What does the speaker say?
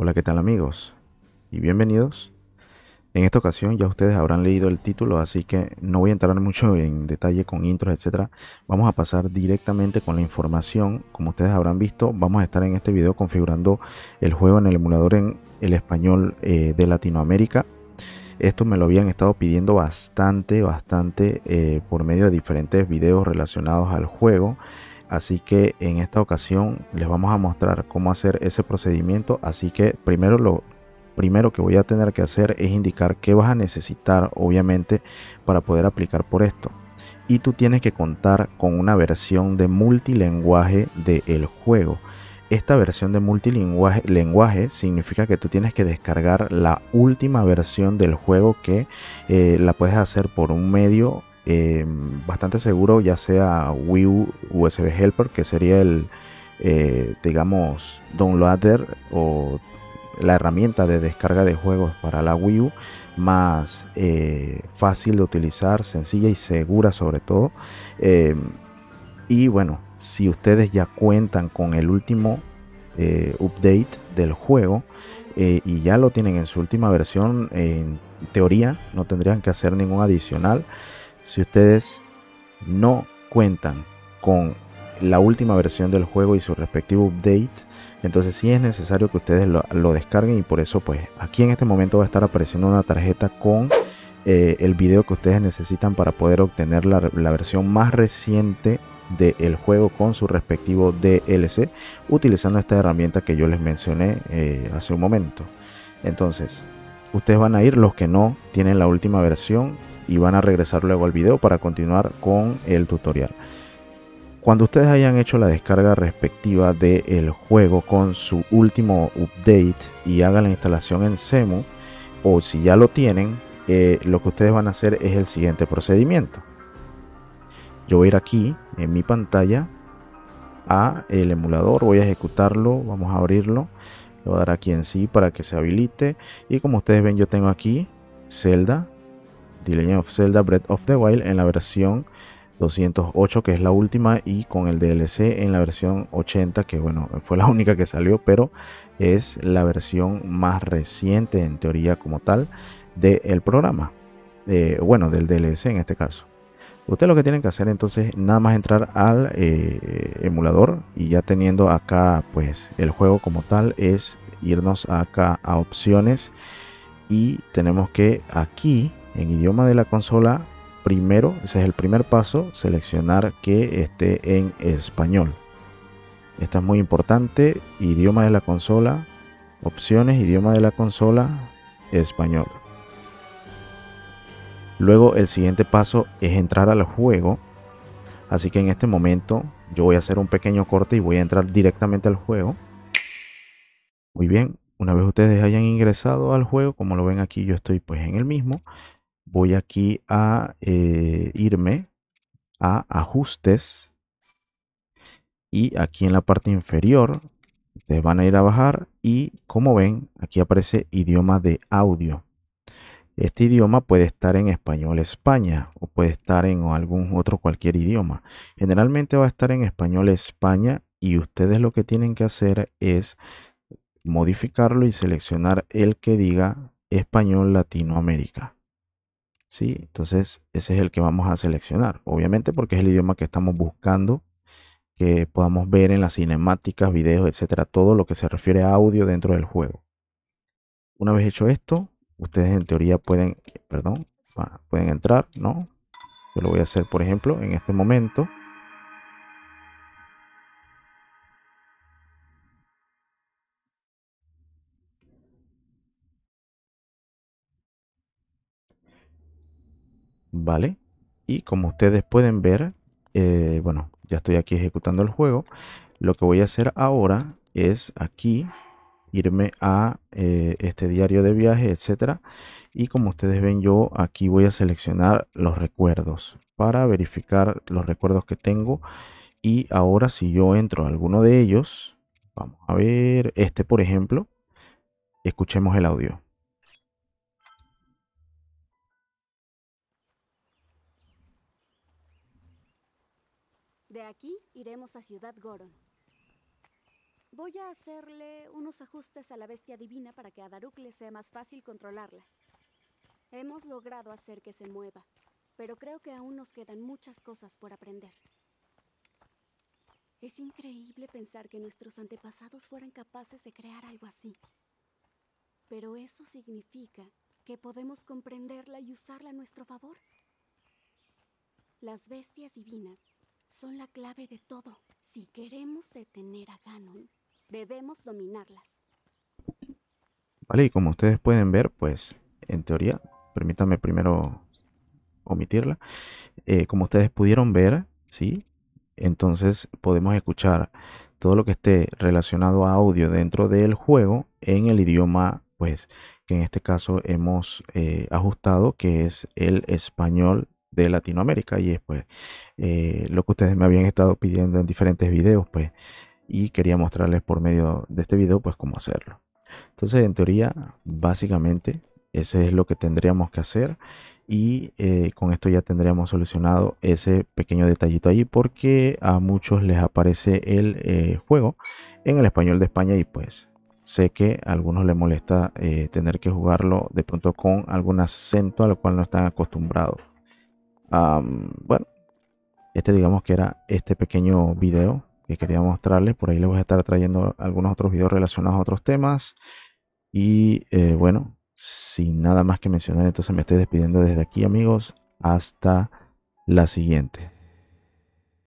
Hola, ¿qué tal amigos? Y bienvenidos. En esta ocasión ya ustedes habrán leído el título, así que no voy a entrar mucho en detalle con intros, etcétera. Vamos a pasar directamente con la información. Como ustedes habrán visto, vamos a estar en este video configurando el juego en el emulador en el español eh, de Latinoamérica. Esto me lo habían estado pidiendo bastante, bastante eh, por medio de diferentes videos relacionados al juego. Así que en esta ocasión les vamos a mostrar cómo hacer ese procedimiento. Así que primero lo primero que voy a tener que hacer es indicar qué vas a necesitar, obviamente, para poder aplicar por esto. Y tú tienes que contar con una versión de multilingüe del juego. Esta versión de multilingüe lenguaje significa que tú tienes que descargar la última versión del juego que eh, la puedes hacer por un medio eh, bastante seguro, ya sea Wii U USB Helper, que sería el, eh, digamos, downloader o la herramienta de descarga de juegos para la Wii U más eh, fácil de utilizar, sencilla y segura sobre todo. y bueno, si ustedes ya cuentan con el último update del juego y ya lo tienen en su última versión, en teoría no tendrían que hacer ningún adicional si ustedes no cuentan con la última versión del juego y su respectivo update, entonces sí es necesario que ustedes lo, descarguen y por eso pues aquí en este momento va a estar apareciendo una tarjeta con eh, el video que ustedes necesitan para poder obtener la, versión más reciente del juego con su respectivo DLC utilizando esta herramienta que yo les mencioné eh, hace un momento. Entonces, ustedes van a ir los que no tienen la última versión y van a regresar luego al video para continuar con el tutorial. Cuando ustedes hayan hecho la descarga respectiva del juego con su último update y hagan la instalación en Semu, o si ya lo tienen, eh, lo que ustedes van a hacer es el siguiente procedimiento. Yo voy a ir aquí en mi pantalla a el emulador, voy a ejecutarlo, vamos a abrirlo, le voy a dar aquí en sí para que se habilite y como ustedes ven yo tengo aquí Zelda The Legend of Zelda Breath of the Wild en la versión 208 que es la última y con el DLC en la versión 80 que bueno fue la única que salió pero es la versión más reciente en teoría como tal del programa eh, bueno del DLC en este caso. Ustedes lo que tienen que hacer entonces nada más entrar al eh, emulador y ya teniendo acá pues el juego como tal es irnos acá a opciones y tenemos que aquí en idioma de la consola, primero, ese es el primer paso, seleccionar que esté en español. Esto es muy importante, idioma de la consola, opciones, idioma de la consola, español. Luego el siguiente paso es entrar al juego. Así que en este momento yo voy a hacer un pequeño corte y voy a entrar directamente al juego. Muy bien, una vez ustedes hayan ingresado al juego, como lo ven aquí, yo estoy pues en el mismo voy aquí a eh, irme a ajustes y aquí en la parte inferior ustedes van a ir a bajar y como ven aquí aparece idioma de audio. Este idioma puede estar en español España o puede estar en algún otro cualquier idioma. Generalmente va a estar en español España y ustedes lo que tienen que hacer es modificarlo y seleccionar el que diga español Latinoamérica ¿sí? Entonces ese es el que vamos a seleccionar, obviamente porque es el idioma que estamos buscando que podamos ver en las cinemáticas, videos, etcétera, todo lo que se refiere a audio dentro del juego. Una vez hecho esto, ustedes en teoría pueden, perdón, pueden entrar, ¿no? Yo lo voy a hacer, por ejemplo, en este momento. ¿Vale? Y como ustedes pueden ver, eh, bueno, ya estoy aquí ejecutando el juego. Lo que voy a hacer ahora es aquí irme a eh, este diario de viaje, etcétera. Y como ustedes ven, yo aquí voy a seleccionar los recuerdos para verificar los recuerdos que tengo. Y ahora si yo entro a alguno de ellos, vamos a ver este por ejemplo, escuchemos el audio. Aquí iremos a Ciudad Goron. Voy a hacerle unos ajustes a la bestia divina para que a Daruk le sea más fácil controlarla. Hemos logrado hacer que se mueva, pero creo que aún nos quedan muchas cosas por aprender. Es increíble pensar que nuestros antepasados fueran capaces de crear algo así. Pero eso significa que podemos comprenderla y usarla a nuestro favor. Las bestias divinas son la clave de todo. Si queremos detener a Ganon, debemos dominarlas. Vale, y como ustedes pueden ver, pues en teoría, permítanme primero omitirla. Eh, como ustedes pudieron ver, ¿sí? Entonces podemos escuchar todo lo que esté relacionado a audio dentro del juego en el idioma, pues, que en este caso hemos eh, ajustado, que es el español de Latinoamérica. Y es pues eh, lo que ustedes me habían estado pidiendo en diferentes videos, pues, y quería mostrarles por medio de este video, pues, cómo hacerlo. Entonces, en teoría, básicamente, ese es lo que tendríamos que hacer y eh, con esto ya tendríamos solucionado ese pequeño detallito ahí porque a muchos les aparece el eh, juego en el español de España y pues sé que a algunos les molesta tener que jugarlo de pronto con algún acento al cual no están acostumbrados. Bueno, este digamos que era este pequeño video que quería mostrarles. Por ahí les voy a estar trayendo algunos otros videos relacionados a otros temas. Y bueno, sin nada más que mencionar, entonces me estoy despidiendo desde aquí amigos. Hasta la siguiente.